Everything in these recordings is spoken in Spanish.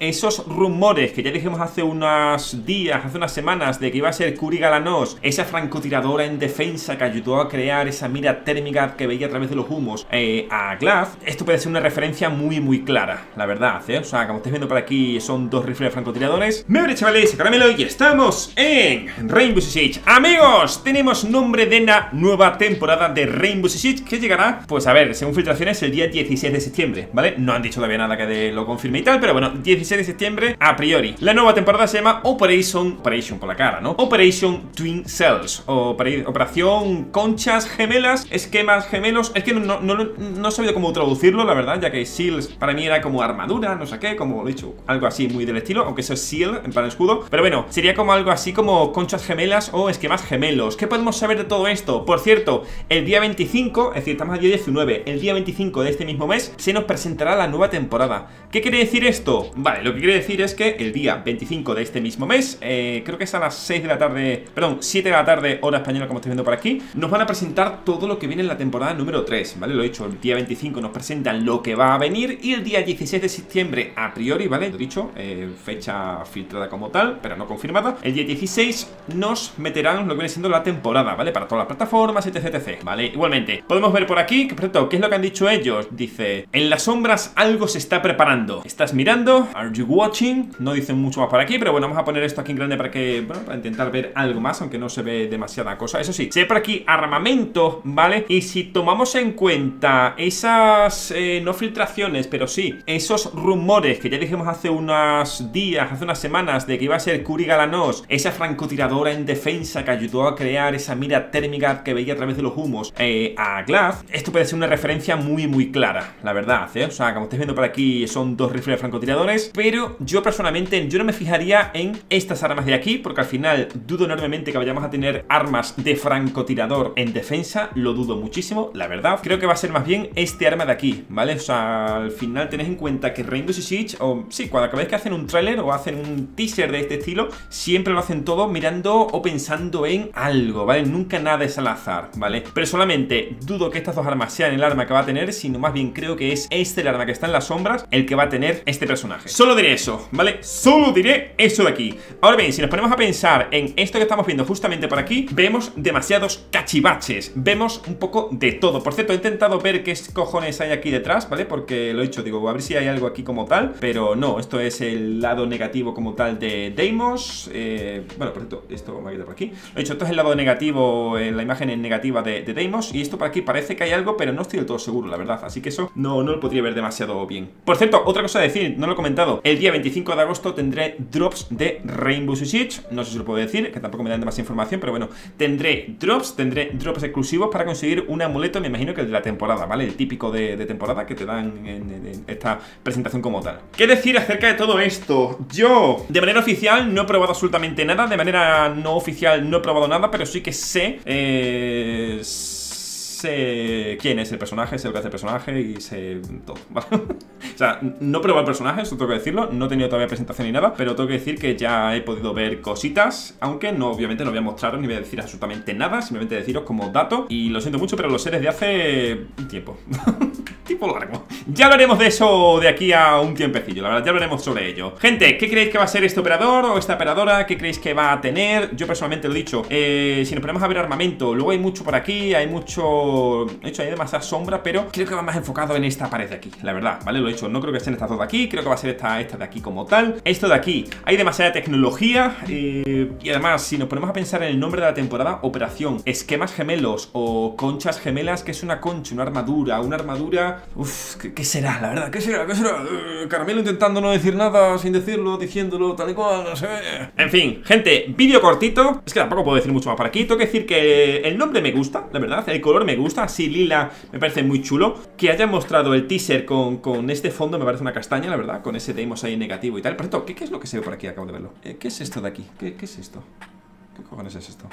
esos rumores que ya dijimos hace unos días, hace unas semanas, de que iba a ser Curi Galanos, esa francotiradora en defensa que ayudó a crear esa mira térmica que veía a través de los humos eh, a Glaz, esto puede ser una referencia muy, muy clara, la verdad, ¿eh? O sea, como estáis viendo por aquí, son dos rifles francotiradores. Me abre, chavales, caramelo y estamos en Rainbow Six. Amigos, tenemos nombre de la nueva temporada de Rainbow Six que llegará, pues a ver, según filtraciones, el día 16 de septiembre, ¿vale? No han dicho todavía nada que lo confirme y tal, pero bueno, 16 de septiembre a priori. La nueva temporada se llama Operation, Operation por la cara, ¿no? Operation Twin Cells, o Operación Conchas Gemelas, Esquemas Gemelos. Es que no, no, no, he sabido cómo traducirlo, la verdad, ya que SEALs para mí era como armadura, no sé qué, como he dicho, algo así muy del estilo, aunque eso es SEAL en plan escudo. Pero bueno, sería como algo así como conchas gemelas o esquemas gemelos. ¿Qué podemos saber de todo esto? Por cierto, el día 25, es decir, estamos al día 19, el día 25 de este mismo mes se nos presentará la nueva temporada. ¿Qué quiere decir esto? Vale, lo que quiere decir es que el día 25 de este mismo mes, eh, creo que es a las 6 de la tarde, perdón, 7 de la tarde, hora española, como estoy viendo por aquí, nos van a presentar todo lo que viene en la temporada número 3, ¿vale? Lo he dicho, el día 25 nos presentan lo que va a venir y el día 16 de septiembre, a priori, ¿vale? Lo he dicho, eh, fecha filtrada como tal, pero no confirmada. El día 16 nos meterán lo que viene siendo la temporada, ¿vale? Para todas las plataformas, etc, etc, ¿vale? Igualmente, podemos ver por aquí, que, por ¿qué es lo que han dicho ellos? Dice, en las sombras algo se está preparando. ¿Estás mirando? ¿Are you watching? No dicen mucho más por aquí, pero bueno, vamos a poner esto aquí en grande para que, bueno, para intentar ver algo más, aunque no se ve demasiada cosa. Eso sí, se ve por aquí armamento, ¿vale? Y si tomamos en cuenta esas, eh, no filtraciones, pero sí, esos rumores que ya dijimos hace unos días, hace unas semanas, de que iba a ser Curi Galanos, esa francotiradora en defensa que ayudó a crear esa mira térmica que veía a través de los humos eh, a Glaz, esto puede ser una referencia muy, muy clara, la verdad, ¿eh? O sea, como estáis viendo por aquí, son dos rifles francotiradores, pero yo personalmente, yo no me fijaría en estas armas de aquí, porque al final dudo enormemente que vayamos a tener armas de francotirador en defensa, lo dudo muchísimo, la verdad. Creo que va a ser más bien este arma de aquí, ¿vale? O sea, al final tenéis en cuenta que Rainbow Six o sí, cuando acabáis que hacen un tráiler o hacen un teaser de este estilo, siempre lo hacen todo mirando o pensando en algo, ¿vale? Nunca nada es al azar, ¿vale? Pero solamente dudo que estas dos armas sean el arma que va a tener, sino más bien creo que es este el arma que está en las sombras, el que va a tener este personaje. Diré eso, ¿vale? Solo diré eso de aquí. Ahora bien, si nos ponemos a pensar en esto que estamos viendo justamente por aquí, vemos demasiados cachivaches, vemos un poco de todo. Por cierto, he intentado ver qué cojones hay aquí detrás, ¿vale? Porque lo he dicho, digo, a ver si hay algo aquí como tal, pero no, esto es el lado negativo como tal de Deimos. Eh, bueno, por cierto, esto me ha quedado por aquí. Lo he dicho, esto es el lado negativo, en la imagen negativa de, de Deimos, y esto por aquí parece que hay algo, pero no estoy del todo seguro, la verdad. Así que eso no, no lo podría ver demasiado bien. Por cierto, otra cosa a decir, no lo he comentado. El día 25 de agosto tendré drops de Rainbow Six. No sé si lo puedo decir, que tampoco me dan demasiada información, pero bueno, tendré drops, tendré drops exclusivos para conseguir un amuleto, me imagino que el de la temporada, ¿vale? El típico de, temporada que te dan en, esta presentación como tal. ¿Qué decir acerca de todo esto? Yo, de manera oficial, no he probado absolutamente nada. De manera no oficial, no he probado nada, pero sí que sé... Eh, sé quién es el personaje, sé lo que hace el personaje y sé todo, o sea, no he probado el personaje, eso tengo que decirlo, no he tenido todavía presentación ni nada, pero tengo que decir que ya he podido ver cositas, aunque no, obviamente no voy a mostraros ni voy a decir absolutamente nada, simplemente deciros como dato, y lo siento mucho, pero lo sé desde hace tiempo. tiempo largo. Ya hablaremos de eso de aquí a un tiempecillo, la verdad, ya hablaremos sobre ello. Gente, ¿qué creéis que va a ser este operador o esta operadora? ¿Qué creéis que va a tener? Yo personalmente lo he dicho, eh, si nos ponemos a ver armamento, luego hay mucho por aquí, hay mucho de hecho hay demasiada sombra, pero creo que va más enfocado en esta pared de aquí, la verdad, ¿vale? Lo he dicho, no creo que estén estas dos de aquí, creo que va a ser esta, esta de aquí como tal. Esto de aquí, hay demasiada tecnología eh, y además, si nos ponemos a pensar en el nombre de la temporada, operación, esquemas gemelos o conchas gemelas, que es una concha, una armadura, una armadura... Uf, ¿qué, será? La verdad, ¿qué será? ¿Qué será? Uh, Caramelo intentando no decir nada, sin decirlo, diciéndolo, tal y cual, no sé. En fin, gente, vídeo cortito, es que tampoco puedo decir mucho más por aquí, tengo que decir que el nombre me gusta, la verdad, el color me gusta, así lila, me parece muy chulo. Que hayan mostrado el teaser con, este fondo me parece una castaña, la verdad, con ese Deimos ahí negativo y tal. Por cierto, ¿qué, ¿qué, es lo que se ve por aquí? Acabo de verlo. Eh, ¿Qué es esto de aquí? ¿Qué, ¿Qué, es esto? ¿Qué cojones es esto?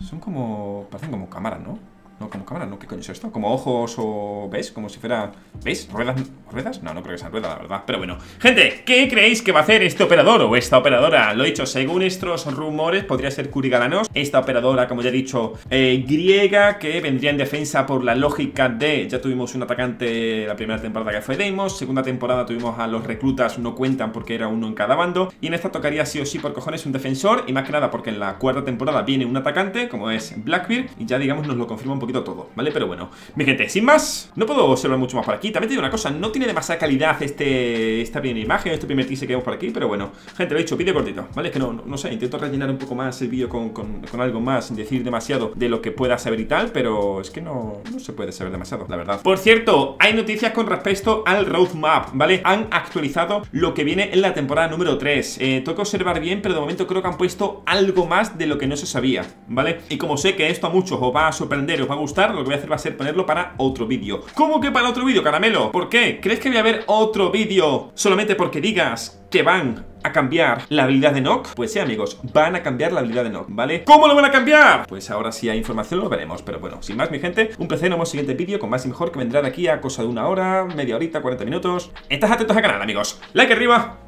Son como... parecen como cámaras, ¿no? No, como cámara, ¿no? ¿Qué coño es esto? Como ojos o... ¿Ves? Como si fuera... ¿Veis? ¿Ruedas? ¿Ruedas? No, no creo que sean ruedas, la verdad Pero bueno Gente, ¿qué creéis que va a hacer este operador o esta operadora? Lo he dicho, según estos rumores Podría ser Kurigalanos Esta operadora, como ya he dicho, eh, griega Que vendría en defensa por la lógica de... Ya tuvimos un atacante la primera temporada que fue Deimos Segunda temporada tuvimos a los reclutas No cuentan porque era uno en cada bando Y en esta tocaría sí o sí por cojones un defensor Y más que nada porque en la cuarta temporada viene un atacante Como es Blackbeard Y ya digamos nos lo confirma un poquito todo, ¿vale? Pero bueno, mi gente, sin más No puedo observar mucho más por aquí También te digo una cosa, no tiene demasiada calidad este esta primera imagen Este primer teaser que vemos por aquí Pero bueno, gente, lo he dicho, vídeo cortito, ¿vale? Es que no, no, sé, intento rellenar un poco más el vídeo con, con, algo más Sin decir demasiado de lo que pueda saber y tal Pero es que no, no se puede saber demasiado, la verdad Por cierto, hay noticias con respecto al roadmap, ¿vale? Han actualizado lo que viene en la temporada número 3 eh, Toca observar bien, pero de momento creo que han puesto algo más de lo que no se sabía, ¿vale? Y como sé que esto a muchos os va a sorprender, os va a gustar, lo que voy a hacer va a ser ponerlo para otro vídeo. ¿Cómo que para otro vídeo, caramelo? ¿Por qué? ¿Crees que voy a ver otro vídeo solamente porque digas que van a cambiar la habilidad de Nock? Pues sí, amigos, van a cambiar la habilidad de Nock, ¿vale? ¿Cómo lo van a cambiar? Pues ahora si hay información lo veremos, pero bueno, sin más, mi gente, un placer, nos vemos en el siguiente vídeo con más y mejor que vendrá de aquí a cosa de una hora, media horita, 40 minutos. Estás atentos al canal, amigos. Like arriba